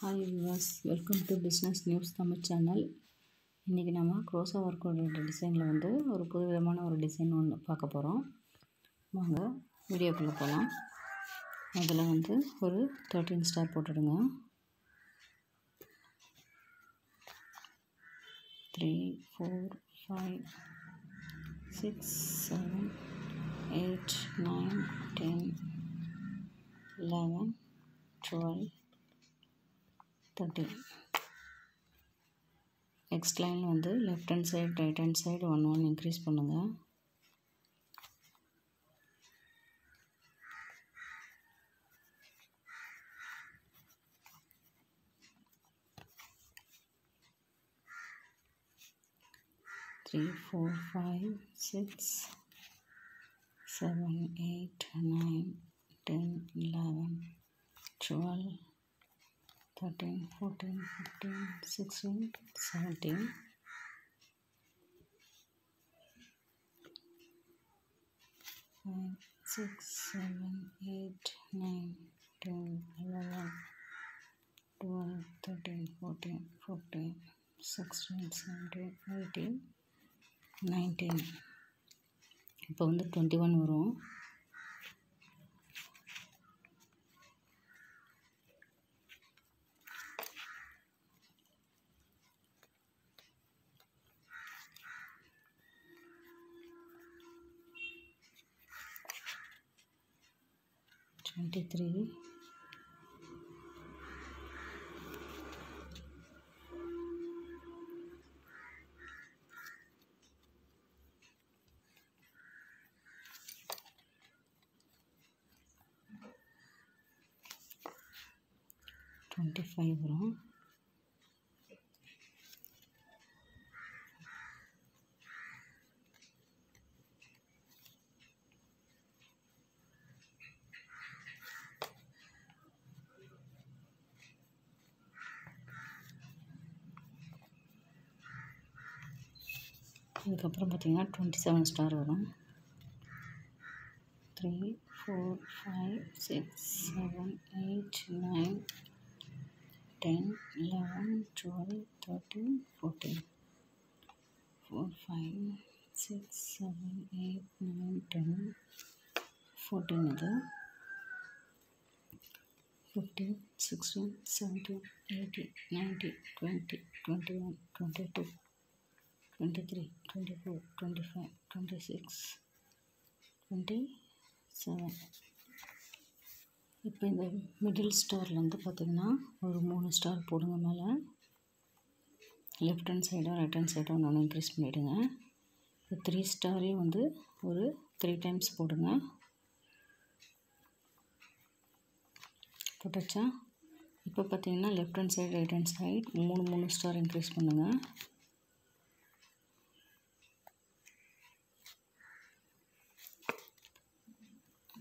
Hi Vilas welcome to business news Tamil channel இன்றைக்கி நம்ம க்ரோஸா ஒர்க்கோட டிசைனில் வந்து ஒரு புது விதமான ஒரு டிசைன் ஒன்று பார்க்க போகிறோம் வாங்க வீடியோக்குள்ளே போகலாம் அதில் வந்து ஒரு தேர்ட்டின் ஸ்டார் போட்டுடுங்க. Three four five six seven eight nine ten eleven twelve thirty next line வந்து left hand side right hand side one one increase பண்ணுங்கள் three four five six seven eight nine ten eleven twelve thirteen fourteen fifteen sixteen seventeen five six seven eight nine ten eleven twelve thirteen fourteen fifteen sixteen seventeen eighteen nineteen இப்போ வந்து twenty one வரும் twenty three twenty five வரும். அதுக்கப்புறம் பார்த்திங்கன்னா twenty seven star வரும். Three four five six seven eight nine ten eleven twelve thirteen fourteen four five six seven eight nine ten fourteen இது. Fifteen sixteen seventeen eighteen nineteen twenty twenty one twenty two. Twenty three twenty four twenty five twenty six twenty seven இப்போ இந்த middle ஸ்டார்லேருந்து பார்த்திங்கன்னா ஒரு மூணு star போடுங்க மேலே. Left hand சைடும் right hand சைடும் ஒன்று ஒன்று இன்க்ரீஸ் பண்ணிவிடுங்க இப்போ த்ரீ ஸ்டாரையும் வந்து ஒரு த்ரீ டைம்ஸ் போடுங்க. போட்டாச்சா? இப்போ பார்த்தீங்கன்னா left hand side right hand side மூணு மூணு ஸ்டார் இன்க்ரீஸ் பண்ணுங்கள்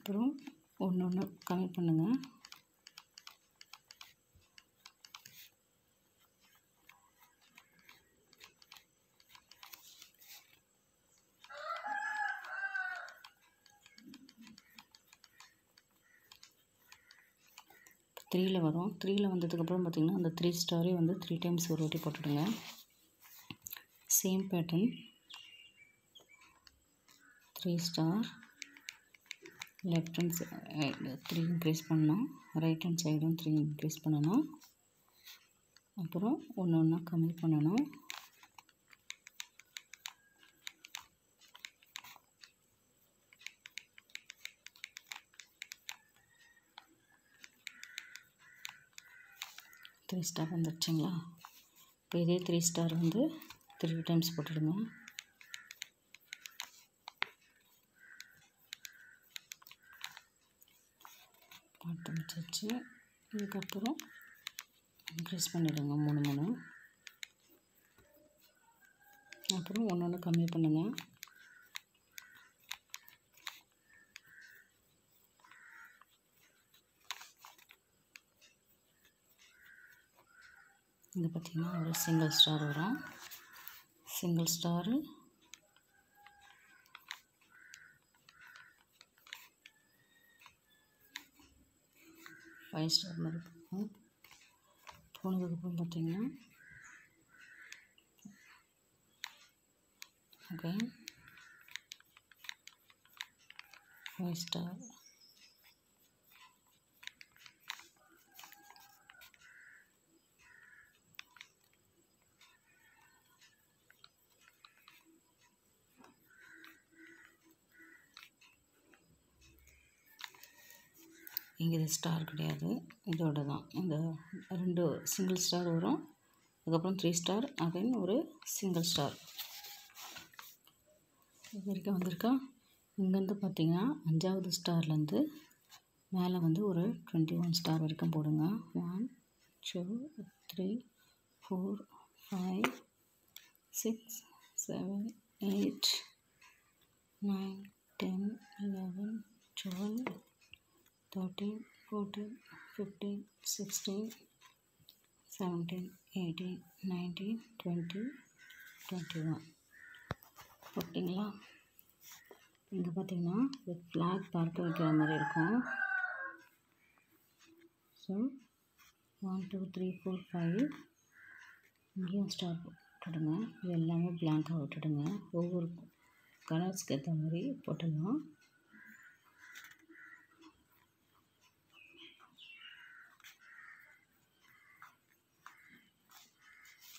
அப்புறம் ஒன்று ஒன்று கம்மி பண்ணுங்கள் த்ரீயில் வரும். த்ரீயில் வந்ததுக்கப்புறம் பார்த்திங்கன்னா அந்த த்ரீ ஸ்டாரே வந்து த்ரீ டைம்ஸ் ஒரு வாட்டி போட்டுடுங்க. Same pattern three star left hand side three increase பண்ணணும். ரைட் ஹேண்ட் சைடும் த்ரீ இன்க்ரீஸ் பண்ணணும். அப்புறம் ஒன்று ஒன்றா கம்மி பண்ணணும். த்ரீ ஸ்டார் வந்துடுச்சுங்களா இப்போ இதே த்ரீ ஸ்டார் வந்து த்ரீ டைம்ஸ் போட்டுடுங்க. பார்த்து இதுக்கப்புறம் இன்க்ரீஸ் பண்ணிவிடுங்க மூணு மூணு. அப்புறம் ஒன்று ஒன்று கம்மி பண்ணுங்கள் இது பார்த்திங்கன்னா ஒரு சிங்கிள் ஸ்டார் வரும். சிங்கிள் ஸ்டாரு ஃபைவ் ஸ்டார் மாதிரி போகும் போனதுக்கப்புறம் பார்த்தீங்கன்னா ஓகே ஃபைவ் ஸ்டார் இங்கே இது ஸ்டார் கிடையாது. இதோட தான். இந்த ரெண்டு சிங்கிள் ஸ்டார் வரும். அதுக்கப்புறம் த்ரீ ஸ்டார் அகைன் ஒரு சிங்கிள் ஸ்டார் இது வரைக்கும் வந்திருக்கா? இங்கேருந்து பார்த்தீங்கன்னா அஞ்சாவது ஸ்டார்லேருந்து மேலே வந்து ஒரு டுவெண்ட்டி ஒன் ஸ்டார் வரைக்கும் போடுங்க. One two three four five six seven eight nine ten eleven twelve thirteen fourteen fifteen sixteen seventeen eighteen nineteen twenty twenty one ஓகேங்களா இங்கே பார்த்தீங்கன்னா இது ஃப்ளாக் பார்க்க வைக்கிற மாதிரி இருக்கும். So one two three four five இங்கேயும் ஸ்டார் போட்டுடுங்க. இது எல்லாமே பிளாங்காக விட்டுடுங்க. ஒவ்வொரு கலர்ஸ்க்கு ஏற்ற மாதிரி போட்டுடலாம்.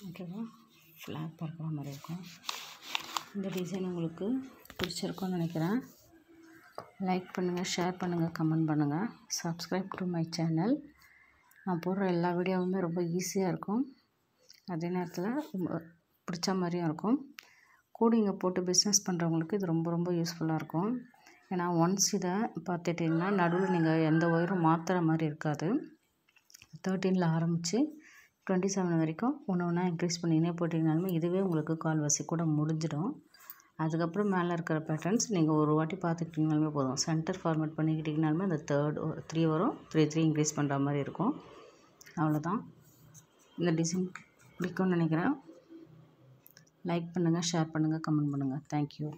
ஓகேவா? ஃப்ளாக் பார்க்குற மாதிரி இருக்கும். இந்த டிசைன் உங்களுக்கு பிடிச்சிருக்கும்னு நினைக்கிறேன். லைக் பண்ணுங்கள் ஷேர் பண்ணுங்கள் கமெண்ட் பண்ணுங்கள் சப்ஸ்கிரைப் டு மை சேனல் நான் போடுற எல்லா வீடியோவுமே ரொம்ப ஈஸியாக இருக்கும். அதே நேரத்தில் ரொம்ப பிடிச்ச மாதிரியும் இருக்கும். கூடிங்க போட்டு பிஸ்னஸ் பண்ணுறவங்களுக்கு இது ரொம்ப ரொம்ப யூஸ்ஃபுல்லாக இருக்கும். ஏன்னா ஒன்ஸ் இதை பார்த்துட்டிங்கன்னா நடுவில் நீங்கள் எந்த ஒயரும் மாற்றுற மாதிரி இருக்காது. தேர்ட்டீனில் ஆரம்பித்து டுவெண்ட்டி செவன் வரைக்கும் ஒன்று ஒன்றா இன்க்ரீஸ் பண்ணினே போட்டிங்கனாலுமே இதுவே உங்களுக்கு கால்வாசி கூட முடிஞ்சிடும். அதுக்கப்புறம் மேலே இருக்கிற பேட்டர்ன்ஸ் நீங்கள் ஒரு வாட்டி பார்த்துக்கிட்டிங்கனாலுமே போதும். சென்டர் ஃபார்மேட் பண்ணிக்கிட்டிங்கனாலுமே அந்த தேர்ட் த்ரீ வரும். த்ரீ த்ரீ இன்க்ரீஸ் பண்ணுற மாதிரி இருக்கும். அவ்வளோதான். இந்த டிசைன் பிடிக்கும்னு நினைக்கிறேன். லைக் பண்ணுங்கள் ஷேர் பண்ணுங்கள் கமெண்ட் பண்ணுங்கள் தேங்க்யூ